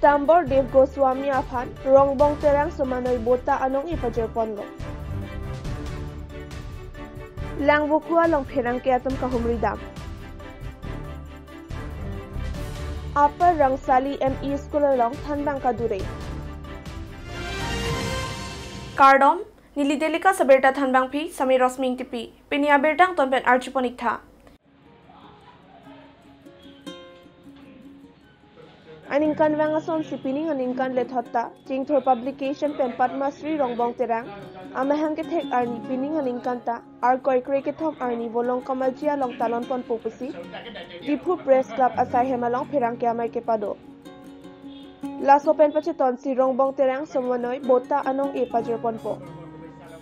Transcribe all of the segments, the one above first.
Pitambor Dev Goswami Afan, Rongbong Terang Sumanoy Bota Anong Ipajer Ponlo. Lang Bukua Long Perang Kiatam Kahumri Dam. Upper Rangsali ME School along Thanbang Kadure. Kardom, Nilidelika sa Berta Thanbang Pi, Sami Rosming Tipi, Pinia Bertang Tompen Archiponikta. Aningkan Wangason Sipining Aningkan Lethotta, Jingthor Publication Pen Padmasri Rongbong Terang, Amahang Kethek Arni Pining Aningkanta, Arkoi Krikethom Arni Volong Kamaljia Long Talon Pon Pupusi, Dipu Press Club Asai Hemalong Perang Kiamay Kepado. Laso Pen Pacheton Si Rongbong Terang Somanoy Bota Anong E Pajer Ponpo.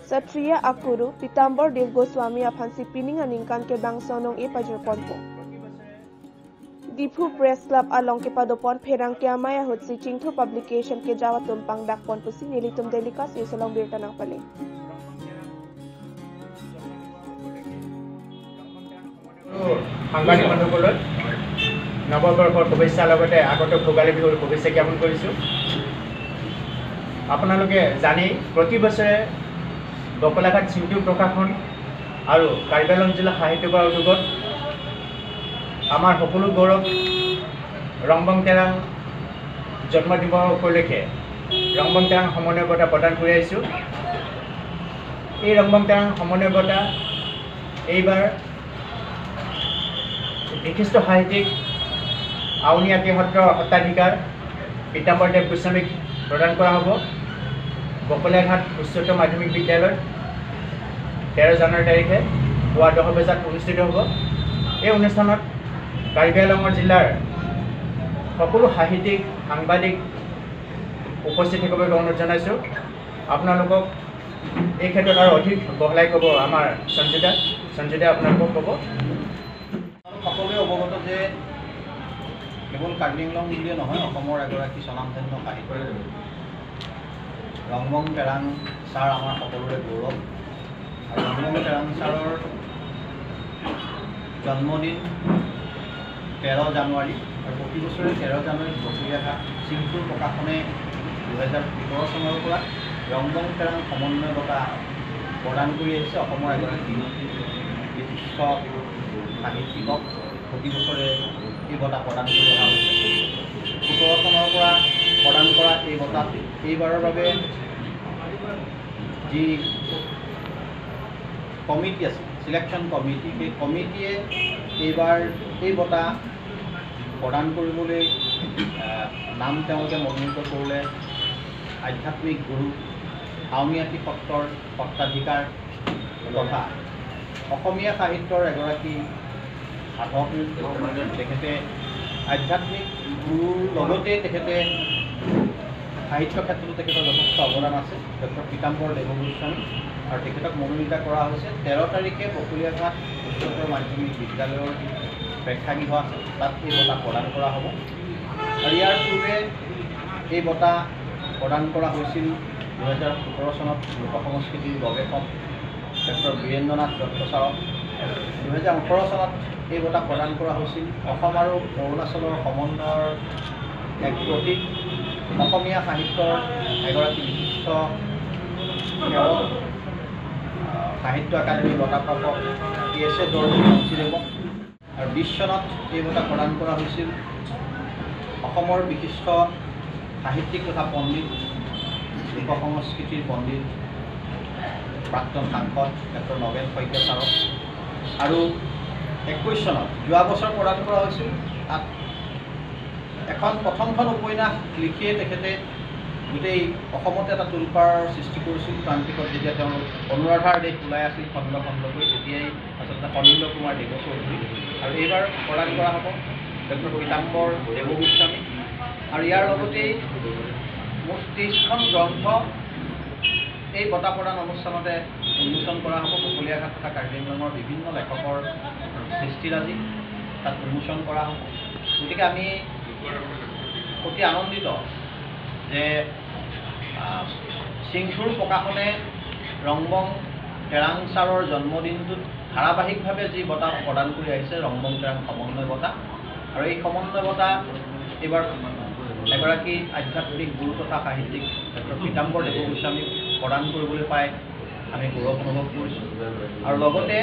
Satriya Akuru, Pitambor Dev Goswami Apansi Pining Aningkan Ke Bangsonong E Pajer Ponpo. Press Club along ke padopon perang ke amaya hut si Chingtho Publication ke Jawa tumpang dakpon pusi nilitum delikas isalong birta ng paling. সাংবাদিক মানুহলৈ নৱবৰ্ষৰ শুভেচ্ছাৰ লগতে আগতে ভোগালী বিহুৰ শুভেচ্ছা জ্ঞাপন কৰিছোঁ আপোনালোকে জানেই প্ৰতি বছৰে বকলাঘাট চিন্তু প্ৰশাসন আৰু কাৰ্বি আংলং জিলা সাহিত্য কৰা উদ্যোগত আমাৰ সকলো গৌৰৱ ৰংবং তেৰাং জন্মদিৱস উপলক্ষে ৰংবং তেৰাং সমন্বয় বঁটা প্ৰদান কৰি আহিছোঁ। এই ৰংবং তেৰাং সমন্বয় বঁটা এইবাৰ বিশিষ্ট সাহিত্যিক আউনীআটী সত্ৰৰ সত্ৰাধিকাৰ পীতাম্বৰদেৱ গোস্বামীক প্ৰদান কৰা হ'ব। বকলীয়াঘাট উচ্চতৰ মাধ্যমিক বিদ্যালয়ত তেৰ জানুৱাৰী তাৰিখে পুৱা দহ বজাত অনুষ্ঠিত হ'ব। এই অনুষ্ঠানত কাৰ্বি আংলঙৰ জিলাৰ সকলো সাহিত্যিক সাংবাদিক উপস্থিত থাকিবলৈ অনুৰোধ জনাইছোঁ। আপোনালোকক এই ক্ষেত্ৰত আৰু অধিক বহলাই ক'ব আমাৰ সঞ্জিতা। সঞ্জিতা আপোনালোকক ক'ব। সকলোৱে অৱগত যে কেৱল কাৰ্বি আংলং বুলিয়ে নহয় অসমৰ এগৰাকী স্বনামধন্য সাহিত্যিক। ৰংমং তেৰাং ছাৰ আমাৰ সকলোৰে গৌৰৱ। আৰু ৰংমং তেৰাং ছাৰৰ জন্মদিন তেৰ জানুৱাৰী আৰু প্ৰতি বছৰে তেৰ জানুৱাৰীত বকৰীয়াঘাট চিংফুৰ প্ৰকাশনে দুহেজাৰ সোতৰ চনৰ পৰা ৰংমং তেৰাং সমন্বয় বঁটা প্ৰদান কৰি আহিছে অসমৰ এগৰাকী বিশিষ্ট সাহিত্যিকক প্ৰতি বছৰে এই বঁটা প্ৰদান কৰি অহা হৈছে। সোতৰ চনৰ পৰা প্ৰদান কৰা এই বঁটাত এইবাৰৰ বাবে যি কমিটি আছে চিলেকশ্যন কমিটি সেই কমিটিয়ে এইবাৰ এই বঁটা প্ৰদান কৰিবলৈ নাম তেওঁলোকে মনোনীত কৰিলে আধ্যাত্মিক গুৰু আউনীআটী সত্ৰৰ সত্ৰাধিকাৰ তথা অসমীয়া সাহিত্যৰ এগৰাকী সাধক তেখেতে আধ্যাত্মিক গুৰুৰ লগতে তেখেতে সাহিত্য ক্ষেত্ৰতো তেখেতৰ যথেষ্ট অৱদান আছে। ডক্টৰ পীতাম্বৰ দেৱগোস্বামী আৰু তেখেতক মনোনীত কৰা হৈছে তেৰ তাৰিখে বকলীয়াঘাট উচ্চতৰ মাধ্যমিক বিদ্যালয়ৰ প্ৰেক্ষাগৃহ আছে। তাত এই বঁটা প্ৰদান কৰা হ'ব। আৰু ইয়াৰ পূৰ্বে এই বঁটা প্ৰদান কৰা হৈছিল দুহেজাৰ সোতৰ চনত লোক সংস্কৃতিৰ গৱেষক ডক্টৰ বীৰেন্দ্ৰনাথ দত্ত ছাৰক দুহেজাৰ ওঠৰ চনত এই বঁটা প্ৰদান কৰা হৈছিল। অসম আৰু অৰুণাচলৰ সমন্বয়ৰ এক প্ৰতীক। অসমীয়া সাহিত্যৰ এগৰাকী বিশিষ্ট সাহিত্য একাডেমী বঁটাপ্ৰাপক টি এছ এ দৰ্জী বংশীদেৱক আৰু চনত এই বঁটা প্ৰদান কৰা হৈছিল অসমৰ বিশিষ্ট সাহিত্যিক তথা পণ্ডিত লোক সংস্কৃতিৰ পণ্ডিত প্ৰাক্তন সাংসদ ডক্টৰ নগেন শইকীয়া ছাৰক আৰু একৈছ চনত যোৱা বছৰ প্ৰদান কৰা হৈছিল তাত এখন প্ৰথমখন উপন্যাস লিখিয়ে তেখেতে গোটেই অসমতে এটা তোলপাৰ সৃষ্টি কৰিছিল প্ৰান্তিকত যেতিয়া তেওঁলোক অনুৰাধাৰ দেশ ওলাই আছিল খণ্ড খণ্ডকৈ তেতিয়াই আচলতে অনিন্দ কুমাৰ দেৱ চৌধুৰী আৰু এইবাৰ প্ৰদান কৰা হ'ব ডক্টৰ পীতাম্বৰ দেৱগোস্বামী। আৰু ইয়াৰ লগতেই মুঠ ত্ৰিছখন গ্ৰন্থ এই বঁটা প্ৰদান অনুষ্ঠানতে উন্মোচন কৰা হ'ব। বকলীয়াঘাট তথা কাৰ্বি আংলঙৰ বিভিন্ন লেখকৰ সৃষ্টিৰাজি তাত উন্মোচন কৰা হ'ব। গতিকে আমি অতি আনন্দিত যে চিংথুৰ প্ৰকাশনে ৰংবং তেৰাং ছাৰৰ জন্মদিনটোত ধাৰাবাহিকভাৱে যি বঁটা প্ৰদান কৰি আহিছে ৰংবং তেৰাং সমন্বয় বঁটা। আৰু এই সমন্বয় বঁটা এইবাৰ এগৰাকী আধ্যাত্মিক গুৰু তথা সাহিত্যিক ডক্টৰ পীতাম্বৰ দেৱ গোস্বামীক প্ৰদান কৰিবলৈ পাই আমি গৌৰৱ অনুভৱ কৰিছোঁ। আৰু লগতে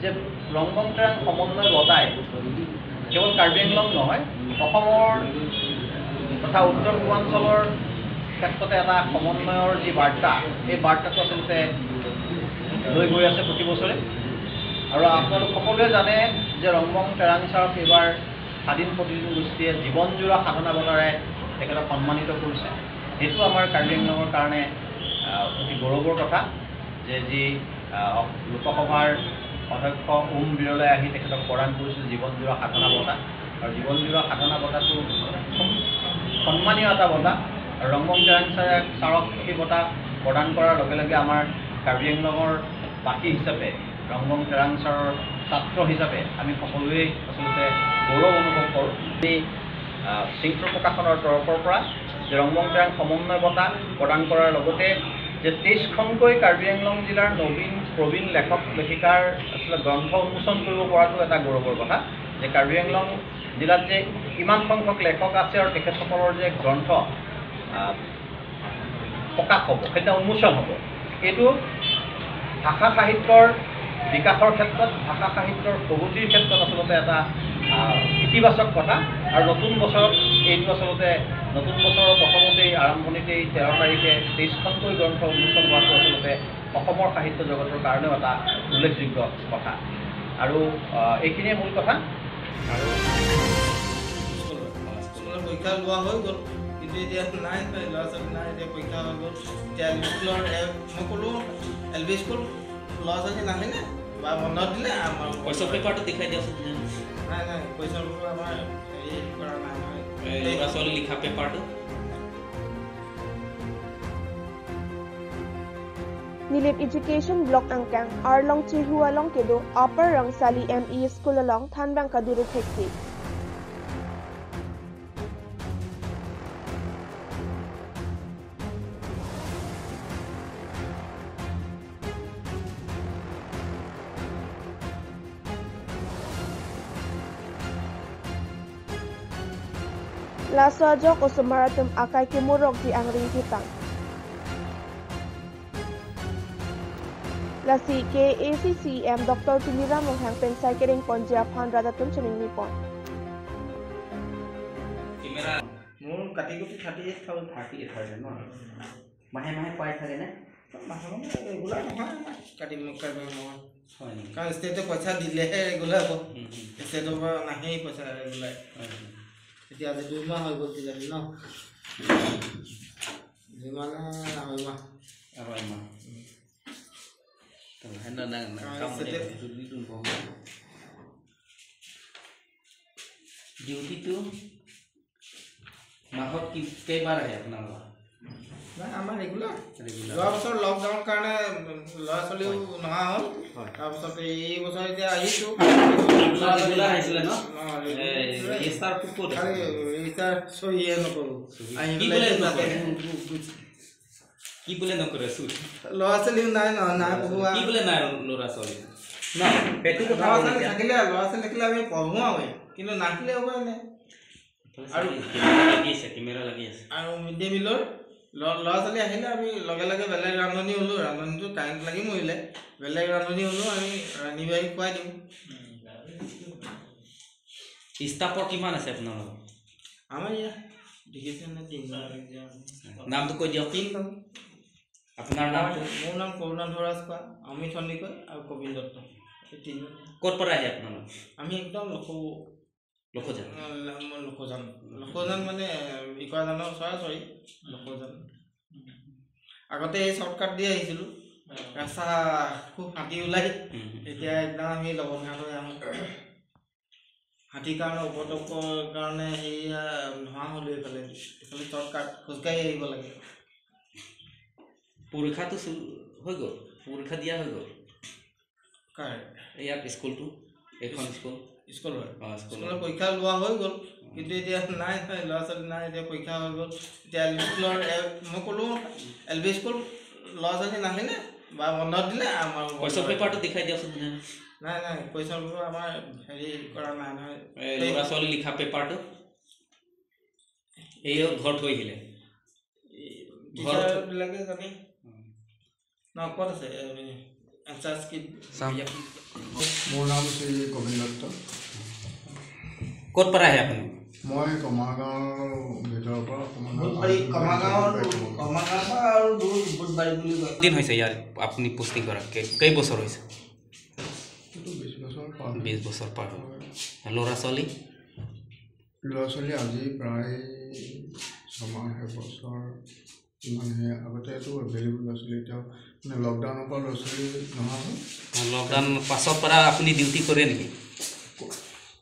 যে ৰংগং ট্ৰেং সমন্বয় বঁটাই কেৱল কাৰ্বি আংলং নহয় অসমৰ তথা উত্তৰ পূৰ্বাঞ্চলৰ ক্ষেত্ৰতে এটা সমন্বয়ৰ যি বাৰ্তা এই বাৰ্তাটো আচলতে লৈ গৈ আছে প্ৰতি বছৰে। আৰু আপোনালোক সকলোৱে জানে যে ৰংবং তেৰাং ছাৰক এইবাৰ স্বাধীন প্ৰতিনিধি গোষ্ঠীয়ে জীৱনজোৰা সাধনা বঁটাৰে তেখেতক সন্মানিত কৰিছে। সেইটো আমাৰ কাৰ্বি আংলঙৰ কাৰণে অতি গৌৰৱৰ কথা যে যি লোকসভাৰ অধ্যক্ষ ওম বিৰলাই আহি তেখেতক প্ৰদান কৰিছিল জীৱনজোৰা সাধনা বঁটা। আৰু জীৱনজোৰা সাধনা বঁটাটো সন্মানীয় এটা বঁটা। আৰু ৰংগম ছাৰে ছাৰক সেই বঁটা প্ৰদান কৰাৰ লগে লগে আমাৰ কাৰ্বি আংলঙৰ বাসী হিচাপে ৰংগম তেৰাং ছাৰৰ ছাত্ৰ হিচাপে আমি সকলোৱে আচলতে গৌৰৱ অনুভৱ কৰোঁ। এই শৃংখল প্ৰকাশনৰ তৰফৰ পৰা যে ৰংগম তেৰাং সমন্বয় বঁটা প্ৰদান কৰাৰ লগতে যে তেইছখনকৈ কাৰ্বি আংলং জিলাৰ নবীন প্ৰবীণ লেখক লেখিকাৰ আচলতে গ্ৰন্থ উন্মোচন কৰিব পৰাটো এটা গৌৰৱৰ কথা। যে কাৰ্বি আংলং জিলাত যে ইমান সংখ্যক লেখক আছে আৰু তেখেতসকলৰ যে গ্ৰন্থ প্ৰকাশ হ'ব সেইদিনা উন্মোচন হ'ব এইটো ভাষা সাহিত্যৰ বিকাশৰ ক্ষেত্ৰত ভাষা সাহিত্যৰ প্ৰগতিৰ ক্ষেত্ৰত আচলতে এটা ইতিবাচক কথা। আৰু নতুন বছৰত এইটো আচলতে নতুন বছৰৰ প্ৰথমতেই আৰম্ভণিতেই তেৰ তাৰিখে তেইছখনকৈ গ্ৰন্থ উন্মোচন হোৱাটো আচলতে অসমৰ সাহিত্য জগতৰ কাৰণেও এটা উল্লেখযোগ্য কথা। আৰু এইখিনিয়ে মূল কথা। আৰু স্কুলৰ পৰীক্ষা লোৱা হৈ গ'ল। কিন্তু এতিয়া নাই ল'ৰা ছোৱালী নাই এতিয়া পৰীক্ষা হৈ গ'ল। এতিয়া এল পি স্কুলৰ মই ক'লোঁ এল পি স্কুল ল'ৰা ছোৱালী নাহিলে বা বন্ধ দিলে আমাৰ কুৱেশ্যন পেপাৰটো দেখাই দিয়াচোন নাই নাই কুৱেশ্যনবোৰ আমাৰ হেৰি কৰা নাই। ল'ৰা ছোৱালী লিখা পেপাৰটো दिलीप एजुकेशन ब्लॉक अंकांग आरलोंग चिहुआलोंग केदो upper Rangsali M E school along थानबांग का दुरु फेक्की Laso jok usumaratum akai kimurok di ang ring kitang. Lasi KACCM Dr. Tumira Monghang Pensai Kering Ponjia Pan Radatum Chuning Nipon. Camera মোৰ কাটি কুটি thirty eight thousand thirty eight thousand ন মাহে মাহে পাই থাকেনে মাহে মাহে ৰেগুলাৰ নহয় কাটি কাটি নহয় হয় কাৰণ ষ্টেটে পইচা দিলেহে ৰেগুলাৰ হ'ব ষ্টেটৰ পৰা নাহেই পইচা ৰেগুলাৰ। এতিয়া আজি দুইমাহ হৈ গ'ল কিজানি ন দুইমাহ নে আঢ়ৈ মাহ আৰু এমাহ মাহত কি কেইবাৰ আহে আপোনালোকৰ নাই আমাৰ ৰেগুলাৰ যোৱা বছৰ লকডাউনৰ কাৰণে ল'ৰা ছোৱালীও নহা হ'ল। তাৰপিছত এই বছৰ এতিয়া আহিছোঁ আহিছিলে ন ৰেজিষ্টাৰ চহীয়ে নকৰোঁ আহি পেলাই? কি বোলে নকৰে চুট ল'ৰা ছোৱালীও নাই ন নাই পঢ়োৱা কি বোলে নাই ল'ৰা ছোৱালী ন সেইটো কথা। থাকিলে ল'ৰা ছোৱালী থাকিলে আমি পঢ়োৱাওৱে কিন্তু নাহিলে উপায় নাই আৰু- কেমেৰা লাগি আছে কেমেৰা লাগি আছে আৰু মিড ডে মিলৰ ল'ৰা ছোৱালী আহিলে আমি লগে লগে বেলেগ ৰান্ধনি হ'লোঁ ৰান্ধনিটো কাৰেণ্ট লাগি মৰিলে বেলেগ ৰান্ধনি হ'লেও আমি ৰান্ধি বাঢ়ি খুৱাই দিওঁ ষ্টাফৰ কিমান আছে আপোনালোকৰ আমাৰ ইয়াত নামটো কৈ দিয়ক তিনিজন আপোনাৰ নামটো মোৰ নাম কৰুণাধৰ ৰাজখোৱা অমিত সন্দিকৈ আৰু কবিন দত্ত। ক'ৰ পৰা আহে আপোনালোক? আমি একদম লখৌ লখোজা মই লখৌজান। লখৌজান মানে ইকৰাজানৰ ওচৰি লখৌজান। আগতে এই শ্বৰ্টকাট দি আহিছিলোঁ। ৰাস্তা খুব হাতী ওলাই। এতিয়া একদম আমি লগঘাট হৈ আহোঁ। হাতীৰ কাৰণে উপদ্ৰৱৰ কাৰণে সেয়া নোহোৱা হ'লো এইফালে। এইফালে শ্বৰ্টকাট খোজকাঢ়ি আহিব লাগে। পৰীক্ষাটো হৈ গ'ল পৰীক্ষা দিয়া হৈ গ'ল কাৰ ইয়াত স্কুলটো এইখন স্কুল স্কুলৰ পৰীক্ষা লোৱা হৈ গ'ল কিন্তু এতিয়া নাই নাই ল'ৰা ছোৱালী নাই এতিয়া পৰীক্ষা হৈ গ'ল এতিয়া এল পি স্কুলৰ মই ক'লোঁ এল পি স্কুল ল'ৰা ছোৱালী নাহিলে বা বন্ধ দিলে আমাৰ কুৱেশ্যন হৈ। পেপাৰটো দেখাই দিয়কচোন নাই নাই কুৱেশ্যন পেপাৰ আমাৰ হেৰি কৰা নাই নহয় ল'ৰা ছোৱালী লিখা পেপাৰটো এই ঘৰত থৈ আহিলে ঘৰত টিচাৰবিলাকে জানে ন ক'ত আছে এনচাৰ্জ কি মোৰ নাম শ্ৰী গোবিন্দ দত্ত ক'ত পৰা আহে আপুনি মই কমাৰগাঁৱৰ ভিতৰৰ পৰা বুধবাৰী কমাগাঁৱৰ কমাগাঁৱৰ পৰা আৰু দূৰ বুধবাৰী বুলি কয় দিন হৈছে ইয়াৰ আপুনি পুষ্টি কৰা কেই কেই বছৰ হৈছে এইটো বিছ বছৰ পাৰ হ'ল। বিছ বছৰ পাৰ হ'ল ল'ৰা ছোৱালী ল'ৰা ছোৱালী আজি প্ৰায় ছমাহ এবছৰ মানে আগতেতো এভেইলেবল ল'ৰা ছোৱালী এতিয়াও মানে লকডাউনৰ পৰা ল'ৰা ছোৱালী নহা হ'ল লকডাউন পাছৰ পৰা আপুনি ডিউটি কৰে নেকি?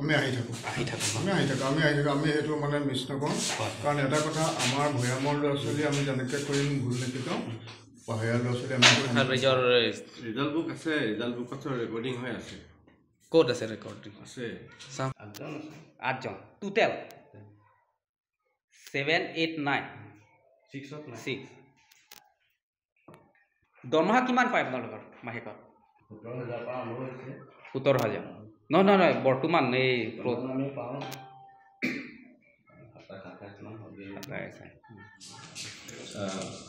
আমি আহি থাকোঁ। আহি থাকক ন? আমি আহি থাকোঁ আমি আহি থাকোঁ আমি সেইটো মানে মিছ নকৰোঁ। কাৰণ এটা কথা আমাৰ ভৈয়ামৰ ল'ৰা ছোৱালী আমি যেনেকৈ কৰিম ভুল নিশিকাওঁ পাহাৰীয়া ল'ৰা ছোৱালী আমি ৰিজাল্ট বুক আছে ৰিজাল্ট বুকত ৰেকৰ্ডিং হৈ আছে। ক'ত আছে ৰেকৰ্ডিং আছে। চাওঁ আঠজন টোটেল ছেভেন এইট নাইন ছিক্সত নাই। ছিক্স দৰমহা কিমান পায় আপোনালোকৰ মাহেকত? সোতৰ হাজাৰ নহয় নহয় নহয় বৰ্তমান এই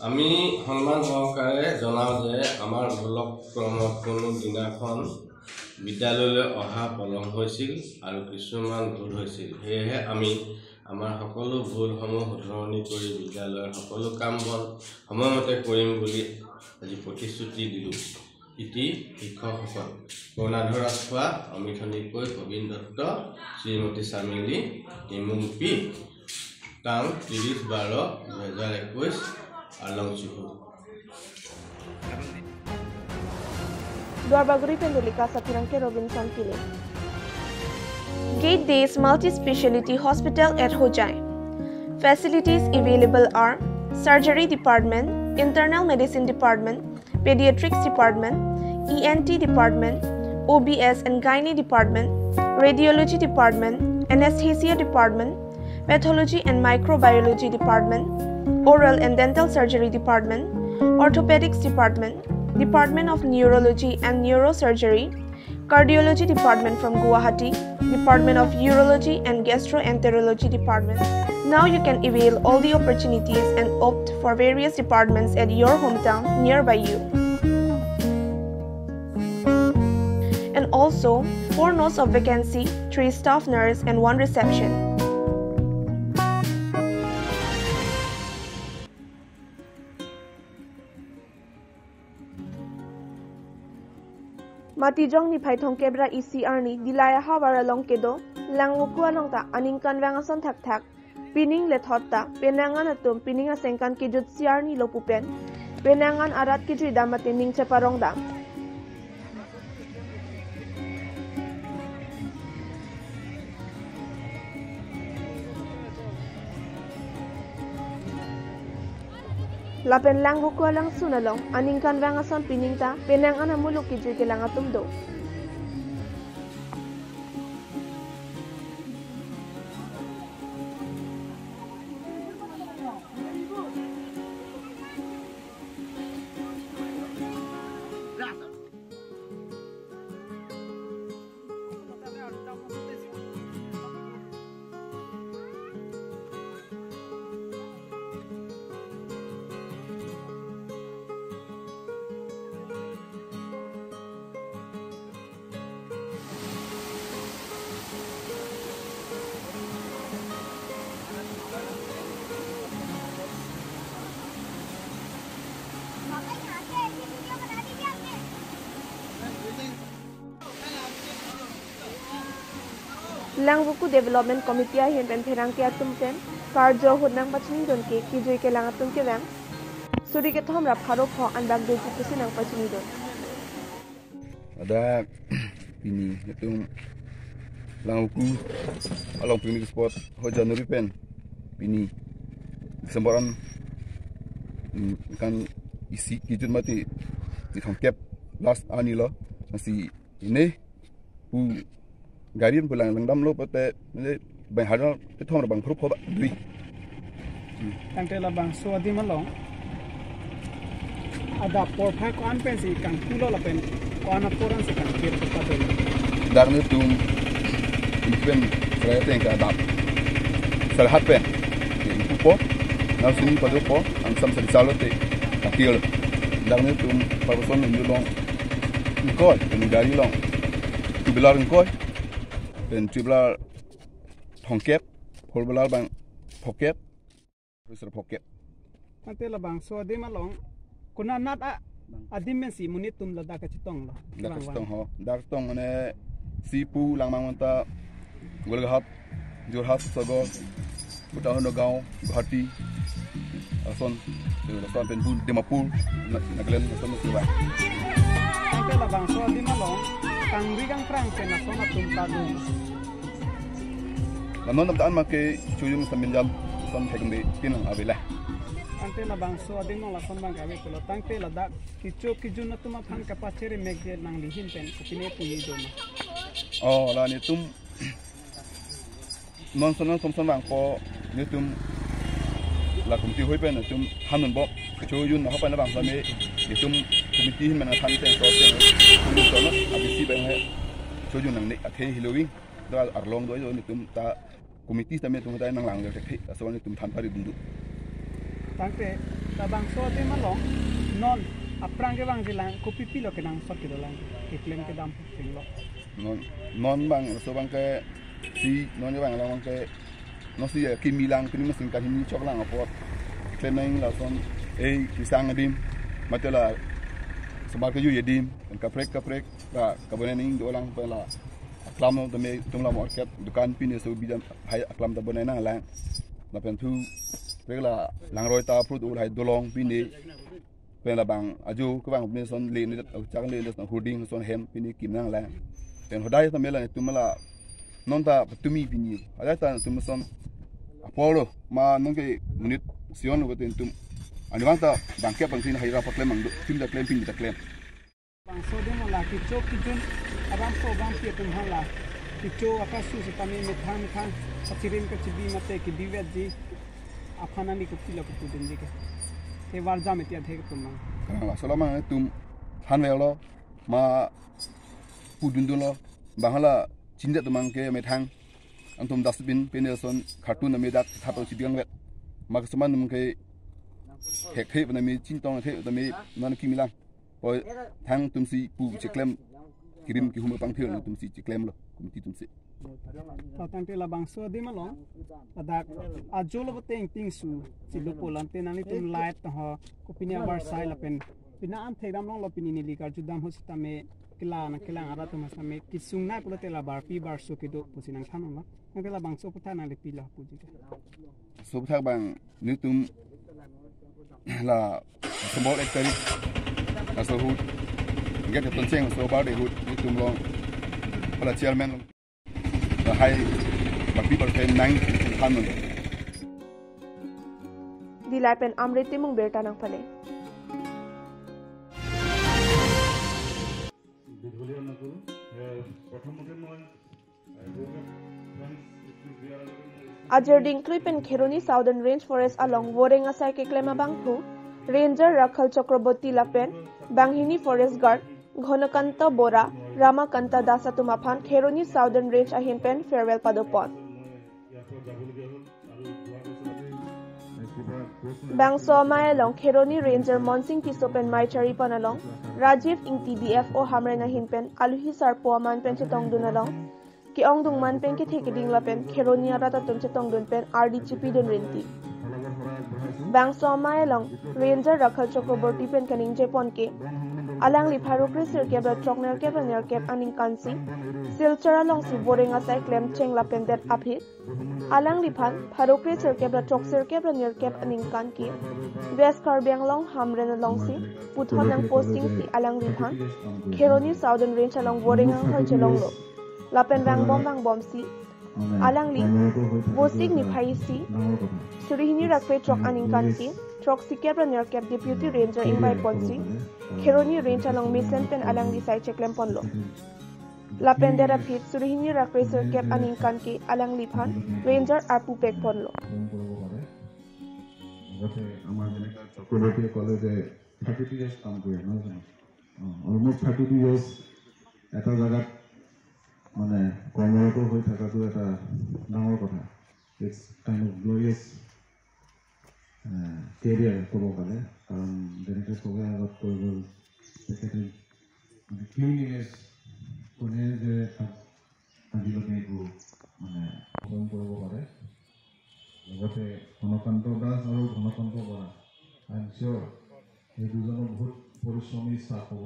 আমি সন্মান সহকাৰে জনাওঁ যে আমাৰ ব্লক ক্ৰমত কোনো দিনাখন বিদ্যালয়লৈ অহা পলম হৈছিল আৰু কিছুমান ভুল হৈছিল। সেয়েহে আমি আমাৰ সকলো ভুলসমূহ শুধৰণি কৰি বিদ্যালয়ৰ সকলো কাম বন সময়মতে কৰিম বুলি আজি প্ৰতিশ্ৰুতি দিলোঁ ইতি শিক্ষকসকল কৰুণাধৰ ৰাজখোৱা অমিত সন্দিকৈ প্ৰবীণ দত্ত শ্ৰীমতী চামিলি ইমুংপি টান ত্ৰিছ বাৰ দুহেজাৰ একৈছ Along. Gate Days Multi-Speciality Hospital at Hojai. Facilities available are Surgery Department, Internal Medicine Department, Pediatrics Department, ENT Department, OBS and Gynae Department, Radiology Department, Anesthesia Department, Pathology and Microbiology Department, Oral and Dental Surgery Department, Orthopedics Department, Department of Neurology and Neurosurgery, Cardiology Department from Guwahati, Department of Urology and Gastroenterology Department. Now you can avail all the opportunities and opt for various departments at your hometown nearby you. And also, 4 notes of vacancy, 3 staff nurse and 1 reception. Matijong ni Paitong Kebra ECR ni Dilaya Hawara Long Kedo, Langukua Long Ta Aning Kan Wangason Thak Thak, Pining Le Thotta, Penangan Atum Pining Asengkan Kijut CR ni Lopupen, Penangan Arat Kijui Damatin Ning Chaparong Dam. Lapen lang hukua lang sunalong, aning kan wangason pining ta, penangan amulok kijui kilang atumdo. Langbuku Development Committee ahin pen therang ke atum pen karjo hudnang pachini don ke kijui ke lang atum ke bang suri ke thom rap kharo pho anbak de ku kusinang pachini don. Ada ini itu langku along picnic spot ho January pen. Ini sembaran mm, kan isi kijun mati. Di kap last ani lo. Masih ini pu garin kulang lang dam lo pate bai haro pithom ra bang phru phoba dui tang te la bang so di ma lo ada por pha kon pen si kang tu lo la pen kon a poran se kang ke pa te dar me tum pen kra te ka da sal hat pen ku po na sin pa do po am sam sal salo te ka ti lo dar me tum pa so ni lo ngol ni gari lo tu bilar ngol เป็นจุบลาทองเก็บพลบลาบางพกเก็บรู้สระพกเก็บมันเตลบางสวัสดีมาลองคุณนัดอะอดีมเป็นสีมุนิตุมละดากะชิตองละดากะชิตองฮะดากะชิตองมันสีปูลังมังมันตากุลกับจูรฮับสกอบุตรหัวนกาวหัตีอสอนอสอนเป็นบุญเดมาปูนักเล่นเอสอนมุสลิมแต่ละบางสวัสดีมาลอง Kangrigang Frank na sona tumpado. Nanon ang daan maki chuyum sa milyam sa pinang abilah. Ante na bangso ading la lason bang gawe kulo tangte lada kicho kijo na tuma phan kapachere megde nang lihin pen kupine puyi doma. Oh la ni tum non sonon som son bang po ni tum la kumti hoi pen tum hanon bo kicho yun na hopan na bang sa me ni tum kumiti hin man than ten so ten tum so no abisi bang he chuyung nang ni athe hilowing da arlong do yo ni tum ta komiti tame tum ta nang lang le thek so ni tum than pari dundu Tangte, lah bang, so adi malong, non, aprang ke bang silang, kopi pilo ke nang sok kido lang, ke klaim ke dam sing lo. non non bang so bang ke si non bang la bang ke no si ki milang kini mesin ka hini chok lang apot klemeng la son e kisang adim matela sebab ke yu yedim ka prek ka prek ka ka bonen ing do lang pela aklam no tame tum la market dukan pin so bijam hai aklam ta bonen nang lang la pen thu prek la lang roi ta fruit ul hai dolong pin ni pen la bang aju ka bang pin son le ni chak le ni son hoarding son hem pin ni kim nang lang pen hodai ta mela ni tumala non ta tumi pini ada ta tum son apolo ma nong ke munit sion ko अनुमान तो bank के पंक्ति हाइरा पकले मंग film the claim film the claim दे मला कि चो कि जुन अबाम को बाम के तुम हला कि चो अकासु से तमे में थान थान सचिरिन के चिबी मते कि दिव्य जी अफाना नि कुप्ति लक तु दिन जी के ते वार जा में थे तुम मंग सलामा तुम थान वेलो मा पुदुन दुलो बांगला चिंदा तुमंग के नमेदा थापो वे เทคเทปในมีจินตองเทปในมีนันกิมิลังพอทางตุ้มสีปูจะเคลมกริมกิหุ่มปังเพื่อนตุ้มสีจะเคลมหรอกุมตีตุ้มสีตอนที่เราบังสัวดีมาลงแต่ดักอาจูลบเต็งติ้งสูสิลูกโปลันเตนันนี่ตุ้มไลท์ต่อคุปินียบาร์ไซล์เป็นปีนาอันเทดามลองลปินีนี่ลีการจุดดามหัสตาเมกิลานะกิลางอาราตุมัสตาเมกิสุงนายปลเตลาบาร์ปีบาร์สุกิดูปุสินังทานังละนั่นเตลาบังสัวพุทธานาลิปิลาปูจิกะสัวพุทธบังนึตุ้ม là số bó lên tên là số hút. Ghép cho tuần xem số báo để hút như tùm lòng hoặc là chairman. Là hai bạc bí bạc tên nắng thân mình đi lại bên amrit timung berta nang phale প্রথমতে মই Ajar dingkli pen kheroni southern range forest along Worenga sai ke klema banghu ranger rakhal chakraborty lapen banghini forest guard Ghanakanta Bora Ramakanta দাসা তুমাফান খেৰণী চাউদাৰ্ণ range আহিন পেন farewell পাদপন বাংছ মায়ালং Kheroni ranger Mansingh টিছপেন মাইচাৰি পনালং ৰাজীৱ ইং T D F O Hamren আহিন পেন আলহী চাৰ পোৱা মান পেন চিতং দুনালং কি অং দুং মান পেন কি থেকে ডিংলা পেন খেৰণী আৰু তাতন চিতং দুন পেন আৰ ডি চিপি দুন ৰেণ্টি বাংছ মায়ালং ৰেঞ্জাৰ ৰাখাল চক্ৰৱৰ্তী পেন কানিং জেপন কে alang li pharu kri sir ke bra chok ner ke ner ke aning kansi silchara long si boring a sai klem cheng la pendet aphi alang li phan pharu kri sir ke bra chok sir ke bra ner ke aning kan ki west kar beng long hamren long si puthon nang posting si alang li phan kheroni southern range along boring ang har chelong lo lapen bang bom bang bom si alang li bosik ni phai si surihini rakpe chok aning kan ki trok si ke bra ner ke deputy ranger in bai ponsi kheroni range along mission pen alang di sai cheklem ponlo la pendera phit surihini rakraser kep aning kan ki alang li phan ranger apu pek ponlo আগতে আমাৰ যেনেকৈ চক্ৰৱৰ্তীয়ে ক'লে যে thirty two years কাম কৰি নহয় জানো অলমষ্ট থাৰ্টি টু ইয়াৰ্ছ এটা জেগাত মানে কৰ্মৰত হৈ থকাটো এটা ডাঙৰ কথা। It's kind of glorious career ক'ব গ'লে। কাৰণ যেনেকৈ চবে আগত কৈ গ'ল তেখেতে মানে কিউনিয়েছ কোনে যে তাক আজিলৈকে একো মানে পচন্দ কৰিব পাৰে। লগতে ঘনকান্ত দাস আৰু Ghanakanta Bora I am sure সেই দুজনো বহুত পৰিশ্ৰমী ষ্টাফ হ'ব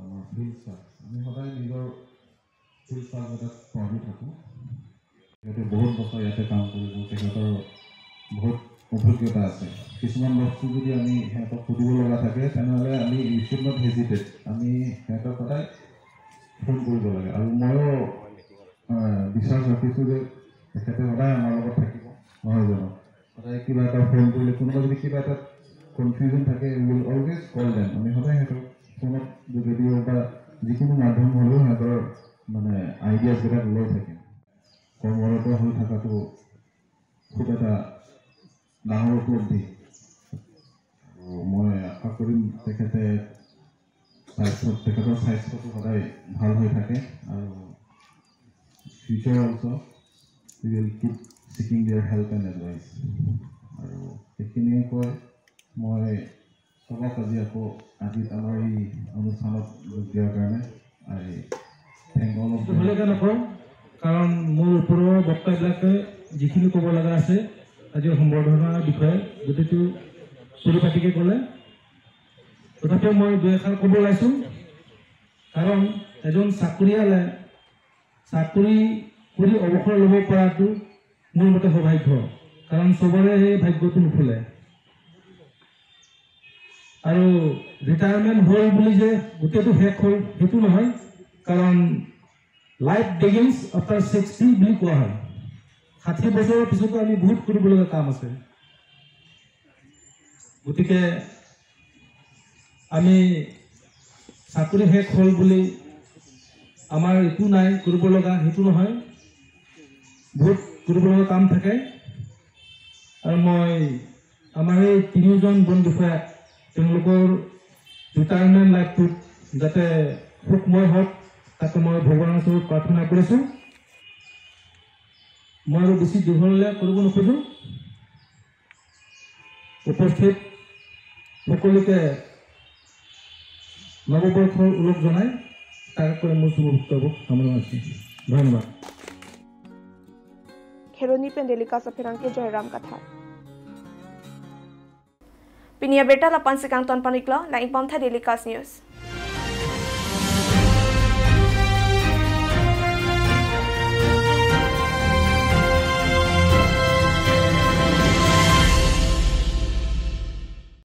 আমাৰ ফিল্ড ষ্টাফ আমি সদায় নিজৰ ফিল্ড ষ্টাফ পঢ়ি থাকোঁ। সিহঁতে বহুত বছৰ ইয়াতে কাম কৰিব তেখেতৰ বহুত অভিজ্ঞতা আছে। কিছুমান বস্তু যদি আমি সিহঁতক সুধিব লগা থাকে তেনেহ'লে আমি ইউ শুড নট হেজিটেট আমি সিহঁতক সদায় ফোন কৰিব লাগে। আৰু ময়ো বিশ্বাস ৰাখিছোঁ যে তেখেতে সদায় আমাৰ লগত থাকিব। নহয় জানো? সদায় কিবা এটা ফোন কৰিলে কোনোবা যদি কিবা এটা কনফিউজন থাকে উইল অলৱেজ কল দেম আমি সদায় সিহঁতক ফোনত যোগেদিও বা যিকোনো মাধ্যম হ'লেও সিহঁতৰ মানে আইডিয়াছবিলাক লৈ থাকিম কৰ্মৰত হৈ থকাটো খুব এটা ডাঙৰ উপলব্ধি। আৰু মই আশা কৰিম তেখেতে স্বাস্থ্য তেখেতৰ স্বাস্থ্যটো সদায় ভাল হৈ থাকে আৰু future also' we will keep seeking their help and advice আৰু সেইখিনিয়ে কৈ মই চবক আজি আকৌ আজি আমাৰ এই অনুষ্ঠানত যোগ দিয়াৰ কাৰণে। ভালকৈ নকওঁ কাৰণ মোৰ ওপৰৰ বক্তাবিলাকে যিখিনি ক'ব লগা আছে আজি সম্বৰ্ধনাৰ বিষয়ে গোটেইটো পৰিপাটিকৈ ক'লে তথাপিও মই দুই এষাৰ ক'ব ওলাইছোঁ কাৰণ এজন চাকৰিয়ালে চাকৰি কৰি অৱসৰ ল'ব পৰাটো মোৰ মতে সৌভাগ্য কাৰণ চবৰে সেই ভাগ্যটো নুখুলে আৰু ৰিটায়াৰমেণ্ট হ'ল বুলি যে গোটেইটো শেষ হ'ল সেইটো নহয় কাৰণ লাইফ বিগিনছ আফটাৰ ছিক্সটি বুলি কোৱা হয়। ষাঠি বছৰৰ পিছতো আমি বহুত কৰিবলগীয়া কাম আছে। গতিকে আমি চাকৰি শেষ হ'ল বুলি আমাৰ একো নাই কৰিব লগা সেইটো নহয়। বহুত কৰিবলগীয়া কাম থাকে। আৰু মই আমাৰ এই তিনিওজন বন বিষয়াক তেওঁলোকৰ ৰিটায়াৰমেণ্ট লাইফটোত যাতে সুখময় হওক। তাকে মই ভগৱানৰ ওচৰত প্ৰাৰ্থনা কৰিছোঁ মই আৰু বেছি দীঘলীয়া কৰিব নোখোজোঁ উপস্থিত সকলোকে নৱবৰ্ষৰ ওলগ জনাই তাকে মোৰ শুভ বক্তব্য সামৰণি মাৰিছোঁ ধন্যবাদ Kheroni Pendelika Sapirangke Jairam Katha. Pinia Berta Lapan Sikang Ton Paniklo, Laing Pamtha Daily Cast News.